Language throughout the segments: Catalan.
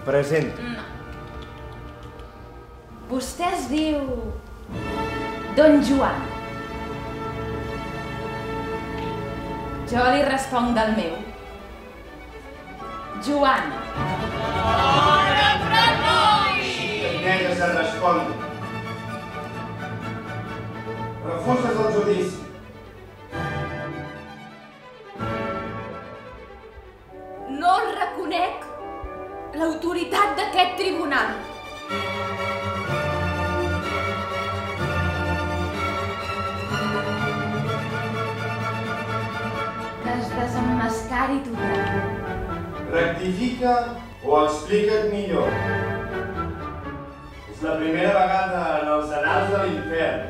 Em presento. No. Vostè es diu... Don Joan. Jo li responc del meu. Joan. Tenia se respon. Refuses el judici. No reconec l'autoritat d'aquest tribunal. Que es desemmascari tothom. Rectifica o explica't millor. És la primera vegada en els anals de l'infern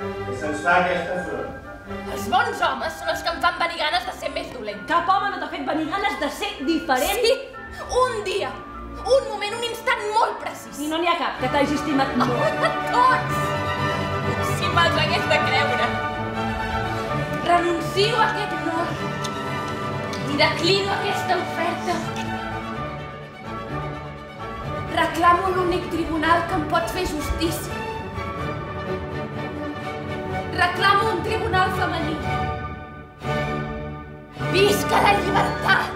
que se'ns fa aquesta front. Els bons homes són els que em fan venir ganes de ser més dolent. Cap home no t'ha fet venir ganes de ser diferent. Sí, un dia, un moment, un instant molt precís. I no n'hi ha cap que t'hagi estimat molt. Tots! Si me'ls hagués de creure. Renuncio a aquest honor i declino aquesta oferta. Reclamo l'únic tribunal que em pot fer justícia. Reclamo un tribunal femení. Visca la llibertat!